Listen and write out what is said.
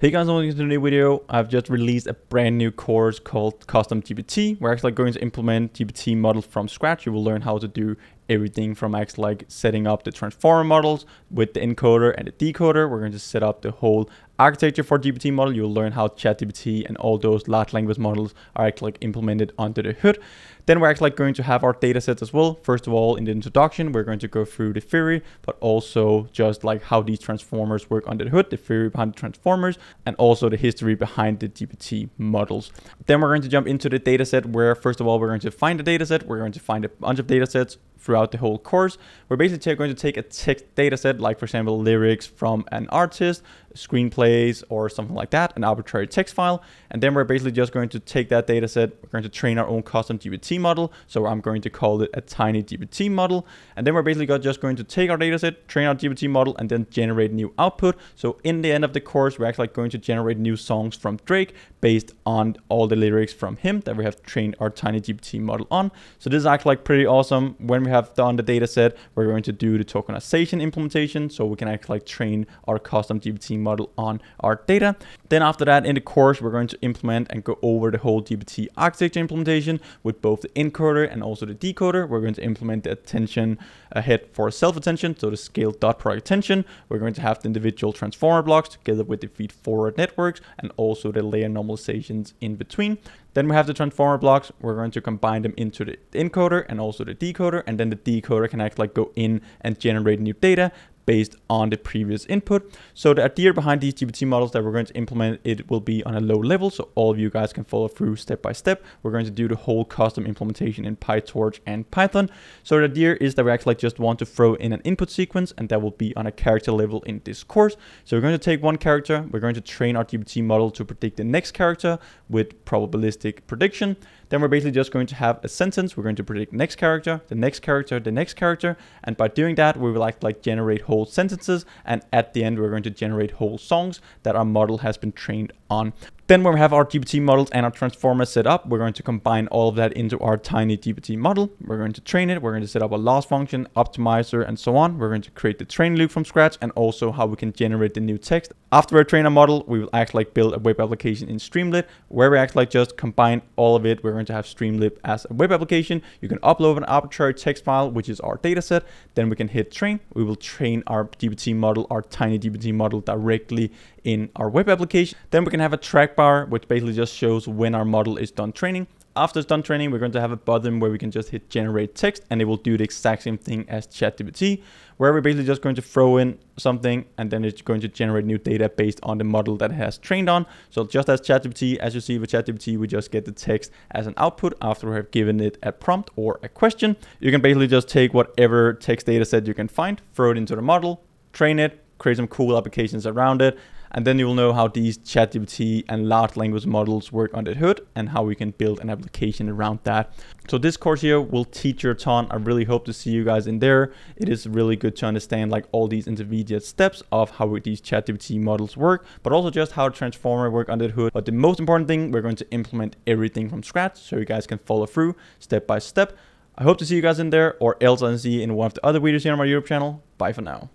Hey guys, welcome to the new video. I've just released a brand new course called Custom GPT. We're actually going to implement GPT models from scratch. You will learn how to do everything from actually like setting up the transformer models with the encoder and the decoder. We're going to set up the whole architecture for GPT model. You'll learn how ChatGPT and all those large language models are actually like implemented under the hood. Then we're actually like going to have our data sets as well. First of all, in the introduction, we're going to go through the theory, but also just like how these transformers work under the hood, the theory behind the transformers, and also the history behind the GPT models. Then we're going to jump into the data set where first of all, we're going to find the data set. We're going to find a bunch of data sets throughout the whole course. We're basically going to take a text data set, like for example, lyrics from an artist, screenplays, or something like that, an arbitrary text file. And then we're basically just going to take that data set, we're going to train our own custom GPT model. So I'm going to call it a tiny GPT model. And then we're basically just going to take our data set, train our GPT model, and then generate new output. So in the end of the course, we're actually going to generate new songs from Drake based on all the lyrics from him that we have trained our tiny GPT model on. So this is actually like pretty awesome. When we have done the data set, we're going to do the tokenization implementation so we can actually like train our custom GPT model on our data. Then after that in the course, we're going to implement and go over the whole GPT architecture implementation with both the encoder and also the decoder. We're going to implement the attention ahead for self-attention, so the scale dot product attention. We're going to have the individual transformer blocks together with the feed forward networks and also the layer normalizations in between. Then we have the transformer blocks. We're going to combine them into the encoder and also the decoder. And then the decoder can actually like go in and generate new data based on the previous input. So the idea behind these GPT models that we're going to implement, it will be on a low level. So all of you guys can follow through step by step. We're going to do the whole custom implementation in PyTorch and Python. So the idea is that we actually just want to throw in an input sequence and that will be on a character level in this course. So we're going to take one character, we're going to train our GPT model to predict the next character with probabilistic prediction. Then we're basically just going to have a sentence. We're going to predict next character, the next character, the next character. And by doing that, we will like, like generate whole sentences. And at the end, we're going to generate whole songs that our model has been trained on. Then when we have our GPT models and our transformer set up, we're going to combine all of that into our tiny GPT model. We're going to train it. We're going to set up a loss function, optimizer, and so on. We're going to create the train loop from scratch and also how we can generate the new text. After we train a model, we will actually like build a web application in Streamlit where we actually like just combine all of it. We're going to have Streamlit as a web application. You can upload an arbitrary text file, which is our data set. Then we can hit train. We will train our GPT model, our tiny GPT model directly in our web application. Then we can have a track bar, which basically just shows when our model is done training. After it's done training, we're going to have a button where we can just hit generate text and it will do the exact same thing as ChatGPT, where we're basically just going to throw in something and then it's going to generate new data based on the model that it has trained on. So just as ChatGPT, as you see with ChatGPT, we just get the text as an output after we have given it a prompt or a question. You can basically just take whatever text data set you can find, throw it into the model, train it, create some cool applications around it, and then you will know how these ChatGPT and large language models work under the hood and how we can build an application around that. So this course here will teach you a ton. I really hope to see you guys in there. It is really good to understand like all these intermediate steps of how these ChatGPT models work, but also just how Transformer work under the hood. But the most important thing, we're going to implement everything from scratch so you guys can follow through step by step. I hope to see you guys in there or else I'll see you in one of the other videos here on my YouTube channel. Bye for now.